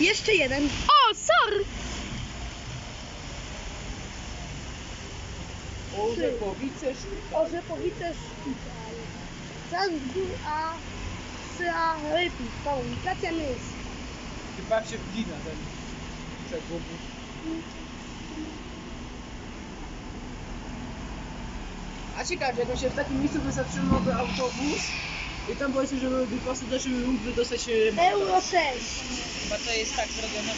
Jeszcze jeden. O, sorry! Orzechowice szpitala. Orzechowice szpital. Zanzbór A. Rypik. Komunikacja miejska. Chyba się wgina ten przegubus. A ciekawe, jakby się w takim miejscu by zatrzymałby autobus i tam powiedzmy, żeby pasy do żeby mógłby dostać e, Euro 6. Chyba to jest tak zrobione,